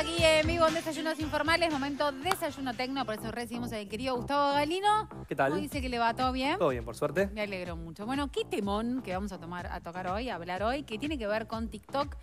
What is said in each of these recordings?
aquí en vivo en Desayunos Informales, momento desayuno tecno, por eso recibimos al querido Gustavo Galino. ¿Qué tal? ¿Cómo dice que le va todo bien? Todo bien, por suerte. Me alegro mucho. Bueno, qué temón que vamos a tomar a tocar hoy, a hablar hoy, que tiene que ver con TikTok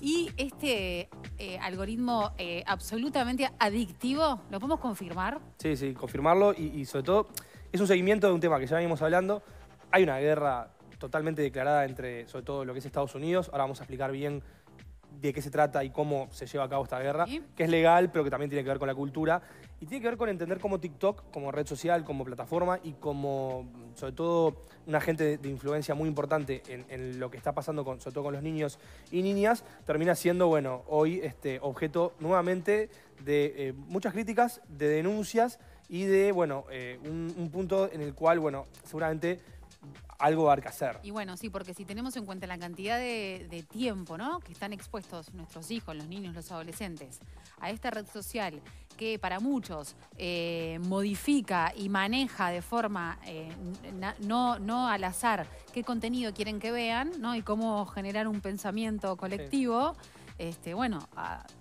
y este eh, algoritmo eh, absolutamente adictivo. ¿Lo podemos confirmar? Sí, sí, confirmarlo y, y sobre todo es un seguimiento de un tema que ya venimos hablando. Hay una guerra totalmente declarada entre, sobre todo, lo que es Estados Unidos. Ahora vamos a explicar bien de qué se trata y cómo se lleva a cabo esta guerra, Sí. que es legal, pero que también tiene que ver con la cultura. Y tiene que ver con entender cómo TikTok, como red social, como plataforma y como, sobre todo, un agente de, influencia muy importante en, en lo que está pasando, con, sobre todo con los niños y niñas, termina siendo, bueno, hoy este, objeto nuevamente de eh, muchas críticas, de denuncias y de, bueno, eh, un, un punto en el cual, bueno, seguramente algo va a haber que hacer. Y bueno, sí, porque si tenemos en cuenta la cantidad de, de tiempo ¿no? que están expuestos nuestros hijos, los niños, los adolescentes, a esta red social que para muchos eh, modifica y maneja de forma eh, na- no, no al azar qué contenido quieren que vean ¿no? y cómo generar un pensamiento colectivo, este, bueno,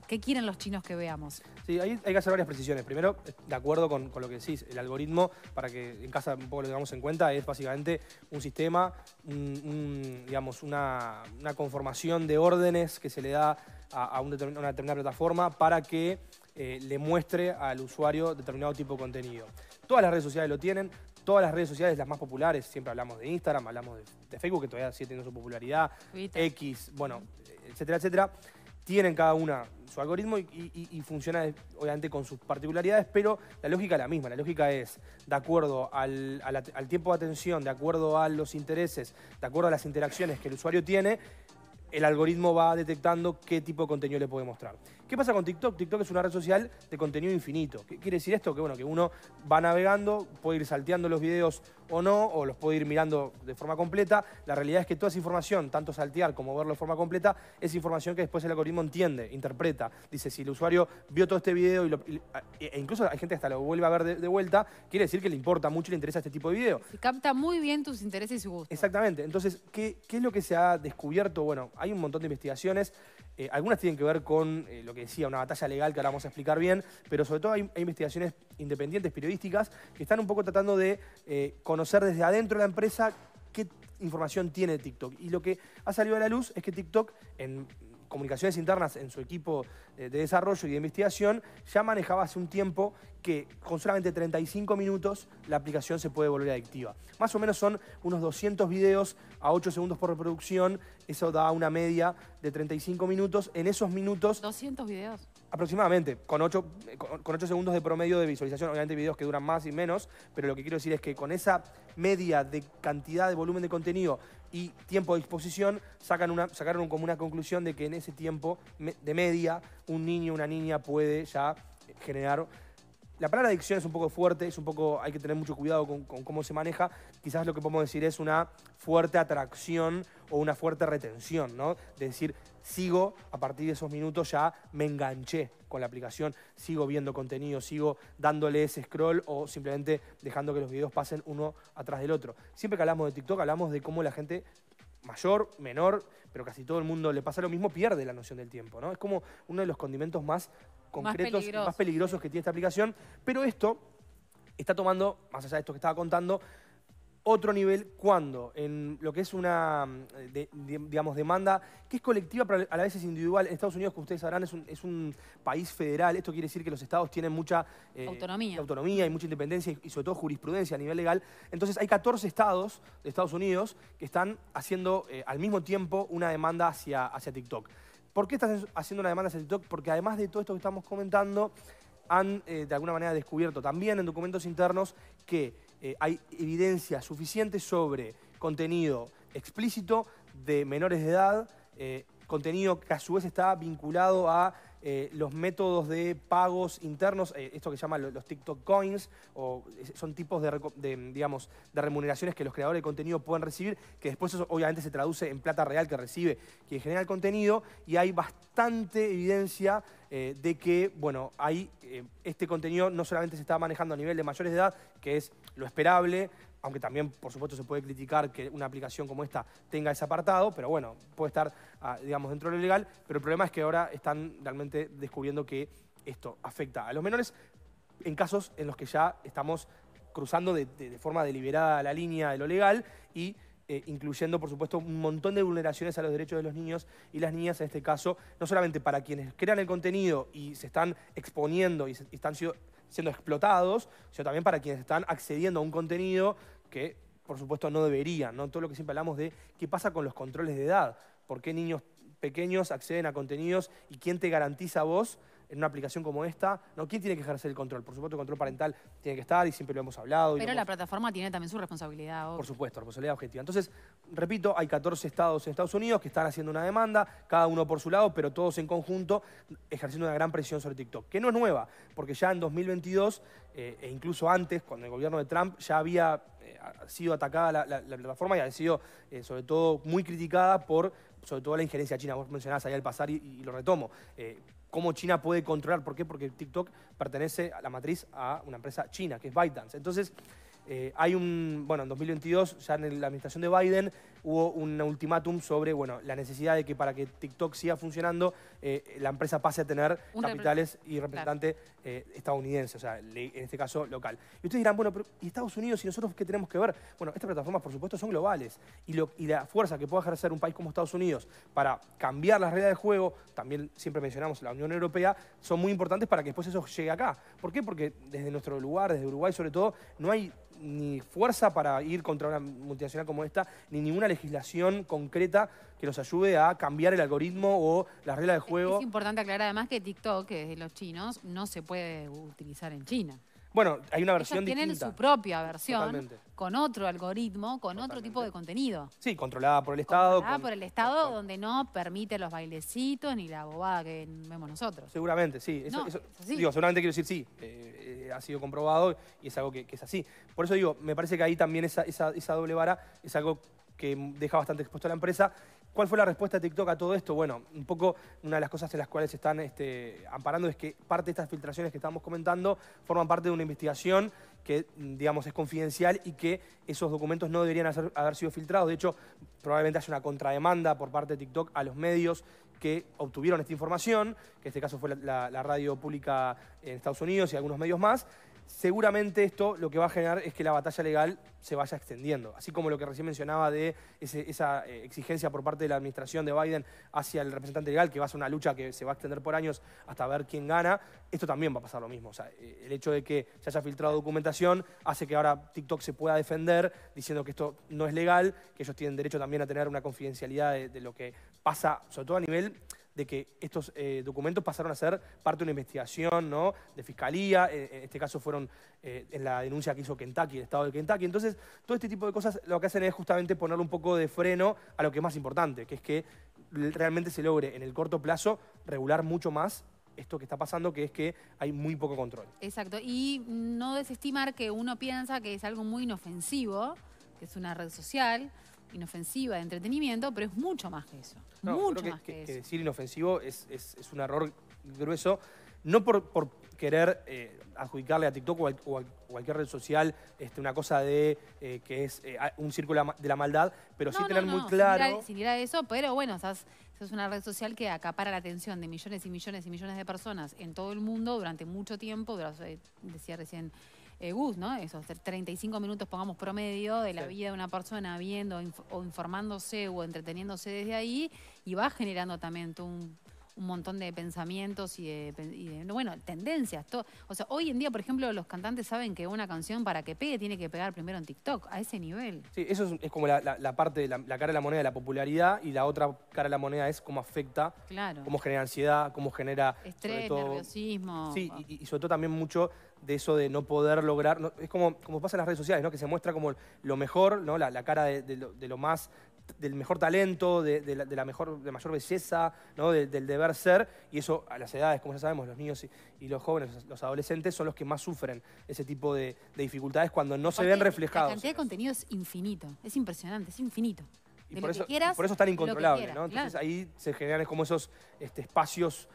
¿qué quieren los chinos que veamos? Sí, ahí hay que hacer varias precisiones. Primero, de acuerdo con, con lo que decís, el algoritmo, para que en casa un poco lo tengamos en cuenta, es básicamente un sistema, un- un, digamos, una, una conformación de órdenes que se le da a, a un determin- a una determinada plataforma para que eh, le muestre al usuario determinado tipo de contenido. Todas las redes sociales lo tienen, todas las redes sociales, las más populares, siempre hablamos de Instagram, hablamos de, de Facebook, que todavía sigue teniendo su popularidad, Twitter. X, bueno, etcétera, etcétera, tienen cada una su algoritmo y, funciona obviamente con sus particularidades, pero la lógica es la misma. La lógica es, de acuerdo al, al tiempo de atención, de acuerdo a los intereses, de acuerdo a las interacciones que el usuario tiene, el algoritmo va detectando qué tipo de contenido le puede mostrar. ¿Qué pasa con TikTok? TikTok es una red social de contenido infinito. ¿Qué quiere decir esto? Que bueno, que uno va navegando, puede ir salteando los videos o no, o los puede ir mirando de forma completa. La realidad es que toda esa información, tanto saltear como verlo de forma completa, es información que después el algoritmo entiende, interpreta. Dice, si el usuario vio todo este video y lo- y- e incluso hay gente que hasta lo vuelve a ver de, de vuelta, quiere decir que le importa mucho y le interesa este tipo de video. Se capta muy bien tus intereses y su gusto. Exactamente. Entonces, ¿qué, qué es lo que se ha descubierto? Bueno, hay un montón de investigaciones. Eh, algunas tienen que ver con eh, lo que decía, una batalla legal que ahora vamos a explicar bien, pero sobre todo hay, investigaciones independientes, periodísticas, que están un poco tratando de eh, conocer desde adentro de la empresa qué información tiene TikTok. Y lo que ha salido a la luz es que TikTok, en comunicaciones internas en su equipo eh, de desarrollo y de investigación, ya manejaba hace un tiempo que con solamente 35 minutos la aplicación se puede volver adictiva. Más o menos son unos 200 videos a 8 segundos por reproducción, eso da una media de 35 minutos. En esos minutos 200 videos. Aproximadamente, con 8, con, con segundos de promedio de visualización. Obviamente videos que duran más y menos, pero lo que quiero decir es que con esa media de cantidad de volumen de contenido y tiempo de exposición, sacan una, sacaron como una conclusión de que en ese tiempo de media un niño o una niña puede ya generar... La palabra adicción es un poco fuerte, es un poco, hay que tener mucho cuidado con, cómo se maneja. Quizás lo que podemos decir es una fuerte atracción o una fuerte retención, ¿no? De decir, sigo, a partir de esos minutos ya me enganché con la aplicación, sigo viendo contenido, sigo dándole ese scroll o simplemente dejando que los videos pasen uno atrás del otro. Siempre que hablamos de TikTok hablamos de cómo la gente mayor, menor, pero casi todo el mundo le pasa lo mismo, pierde la noción del tiempo, ¿no? Es como uno de los condimentos más concretos, peligrosos. más peligrosos que tiene esta aplicación, pero esto está tomando, más allá de esto que estaba contando, otro nivel cuando en lo que es una, mm, de- de- digamos, demanda que es colectiva, pero a la vez es individual. En Estados Unidos, como ustedes sabrán, es un, es un país federal. Esto quiere decir que los estados tienen mucha eh, Autonomía. autonomía y mucha independencia y, y sobre todo jurisprudencia a nivel legal. Entonces hay 14 estados de Estados Unidos que están haciendo eh, al mismo tiempo una demanda hacia, hacia TikTok. ¿Por qué están haciendo una demanda hacia TikTok? Porque además de todo esto que estamos comentando, han eh, de alguna manera descubierto también en documentos internos que eh, hay evidencia suficiente sobre contenido explícito de menores de edad, eh, contenido que a su vez está vinculado a eh, los métodos de pagos internos, eh, esto que se llama lo- los TikTok Coins, o es- son tipos de, digamos, de remuneraciones que los creadores de contenido pueden recibir, que después eso obviamente se traduce en plata real que recibe quien genera el contenido, y hay bastante evidencia eh, de que, bueno, hay, eh, este contenido no solamente se está manejando a nivel de mayores de edad, que es lo esperable, aunque también, por supuesto, se puede criticar que una aplicación como esta tenga ese apartado, pero bueno, puede estar, ah, digamos, dentro de lo legal, pero el problema es que ahora están realmente descubriendo que esto afecta a los menores en casos en los que ya estamos cruzando de, forma deliberada la línea de lo legal y eh, incluyendo, por supuesto, un montón de vulneraciones a los derechos de los niños y las niñas, en este caso, no solamente para quienes crean el contenido y se están exponiendo y, están siendo explotados, sino también para quienes están accediendo a un contenido que, por supuesto, no deberían. ¿no? Todo lo que siempre hablamos de qué pasa con los controles de edad, por qué niños pequeños acceden a contenidos y quién te garantiza a vos en una aplicación como esta, ¿no? ¿quién tiene que ejercer el control? Por supuesto, el control parental tiene que estar y siempre lo hemos hablado. Pero la plataforma tiene también su responsabilidad. Por supuesto, responsabilidad objetiva. Entonces, repito, hay 14 estados en Estados Unidos que están haciendo una demanda, cada uno por su lado, pero todos en conjunto, ejerciendo una gran presión sobre TikTok, que no es nueva, porque ya en 2022, eh, e incluso antes, cuando el gobierno de Trump ya había eh, sido atacada la, plataforma y ha sido, eh, sobre todo, muy criticada por sobre todo la injerencia china. Vos mencionabas ahí al pasar y, lo retomo cómo China puede controlar. ¿Por qué? Porque TikTok pertenece a la matriz a una empresa china, que es ByteDance. Entonces, eh, hay un, bueno, en 2022, ya en la administración de Biden, hubo un ultimátum sobre, bueno, la necesidad de que para que TikTok siga funcionando, eh, la empresa pase a tener capitales y representante eh, estadounidense, o sea, en este caso local. Y ustedes dirán, bueno, pero ¿y Estados Unidos y nosotros qué tenemos que ver? Bueno, estas plataformas, por supuesto, son globales. Y, lo, y la fuerza que puede ejercer un país como Estados Unidos para cambiar las reglas del juego, también siempre mencionamos la Unión Europea, son muy importantes para que después eso llegue acá. ¿Por qué? Porque desde nuestro lugar, desde Uruguay sobre todo, no hay ni fuerza para ir contra una multinacional como esta, ni ninguna legislación concreta que nos ayude a cambiar el algoritmo o las reglas del juego. Es importante aclarar además que TikTok, que es de los chinos, no se puede utilizar en China. Bueno, hay una versión Ellos tienen su propia versión, con otro algoritmo, con otro tipo de contenido. Sí, controlada por el Estado. Controlada por el Estado, donde no permite los bailecitos ni la bobada que vemos nosotros. Seguramente, sí. Digo, seguramente quiero decir sí. Eh, eh, ha sido comprobado y es algo que, es así. Por eso digo, me parece que ahí también esa, esa doble vara es algo que deja bastante expuesto a la empresa ¿Cuál fue la respuesta de TikTok a todo esto? Bueno, un poco una de las cosas en las cuales se están este, amparando es que parte de estas filtraciones que estamos comentando forman parte de una investigación que, digamos, es confidencial y que esos documentos no deberían haber sido filtrados. De hecho, probablemente haya una contrademanda por parte de TikTok a los medios que obtuvieron esta información, que en este caso fue la radio pública en Estados Unidos y algunos medios más, seguramente esto lo que va a generar es que la batalla legal se vaya extendiendo. Así como lo que recién mencionaba de esa eh, exigencia por parte de la administración de Biden hacia el representante legal, que va a ser una lucha que se va a extender por años hasta ver quién gana, esto también va a pasar lo mismo. O sea, eh, el hecho de que se haya filtrado documentación hace que ahora TikTok se pueda defender diciendo que esto no es legal, que ellos tienen derecho también a tener una confidencialidad de lo que pasa, sobre todo a nivel de que estos eh, documentos pasaron a ser parte de una investigación ¿no? de fiscalía, eh, en este caso fueron eh, en la denuncia que hizo Kentucky, el estado de Kentucky. Entonces, todo este tipo de cosas lo que hacen es justamente ponerle un poco de freno a lo que es más importante, que es que realmente se logre en el corto plazo regular mucho más esto que está pasando, que es que hay muy poco control. Exacto, y no desestimar que uno piensa que es algo muy inofensivo, que es una red social, inofensiva de entretenimiento, pero es mucho más que eso. mucho más que, que, decir inofensivo es, un error grueso, no por, querer eh, adjudicarle a TikTok o a, cualquier red social este, una cosa de eh, que es eh, un círculo de la maldad, pero sí tener muy claro. Sin ir, a, eso, pero bueno, es una red social que acapara la atención de millones y millones y millones de personas en todo el mundo durante mucho tiempo, decía recién eh, Gus, ¿no? Esos 35 minutos, pongamos promedio, de la vida de una persona viendo o informándose o entreteniéndose desde ahí y va generando también un un montón de pensamientos y de, bueno, tendencias. O sea, hoy en día, por ejemplo, los cantantes saben que una canción para que pegue tiene que pegar primero en TikTok, a ese nivel. Sí, eso es, como la, parte de la, cara de la moneda de la popularidad y la otra cara de la moneda es cómo afecta, claro. cómo genera ansiedad, cómo genera... Estrés, nerviosismo. Sí, y, sobre todo también mucho de eso de no poder lograr, es como, como pasa en las redes sociales, ¿no? que se muestra como lo mejor, ¿no? la, cara de, lo, más del mejor talento, de, la, mejor, de mayor belleza, ¿no? del deber ser, y eso a las edades, como ya sabemos, los niños y, los jóvenes, los adolescentes, son los que más sufren ese tipo de, dificultades cuando no se ven reflejados. La cantidad de contenido es infinito, es impresionante, es infinito. Y por, eso, por eso es tan incontrolable, ¿no? Entonces ahí se generan como esos este, espacios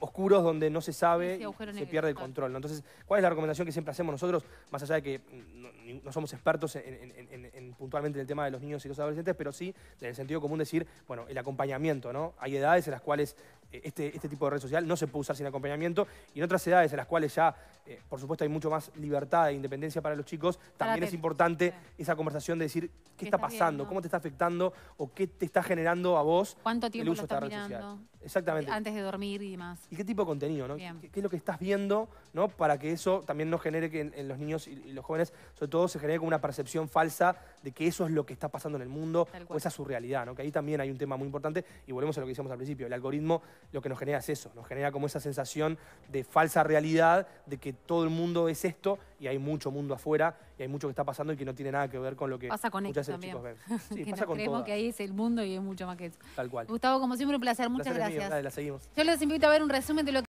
oscuros donde no se sabe y se pierde el control. ¿no? Entonces, ¿cuál es la recomendación que siempre hacemos nosotros? Más allá de que mm, no, somos expertos en, en- en- en- puntualmente en el tema de los niños y los adolescentes, pero sí en el sentido común decir, bueno, el acompañamiento, ¿no? Hay edades en las cuales eh, este, este tipo de red social no se puede usar sin acompañamiento y en otras edades en las cuales ya, eh, por supuesto, hay mucho más libertad e independencia para los chicos, también es importante esa conversación de decir qué, ¿Qué está pasando, viendo? cómo te está afectando o qué te está generando a vos ¿Cuánto el uso lo de esta red social. Exactamente. Antes de dormir y demás. ¿Y qué tipo de contenido? ¿Qué, qué es lo que estás viendo ¿no? para que eso también no genere que en, en los niños y, y los jóvenes, sobre todo, se genere como una percepción falsa de que eso es lo que está pasando en el mundo o esa es su realidad? ¿no? Que ahí también hay un tema muy importante y volvemos a lo que decíamos al principio. El algoritmo lo que nos genera es eso, nos genera como esa sensación de falsa realidad, de que todo el mundo es esto y hay mucho mundo afuera y hay mucho que está pasando y que no tiene nada que ver con lo que Pasa con muchas veces chicos ven. Sí, que pasa nos con creemos todas, que ahí es el mundo y es mucho más que eso. tal cual. Gustavo, como siempre, un placer. Muchas Placer gracias. dale, la seguimos. Yo les invito a ver un resumen de lo que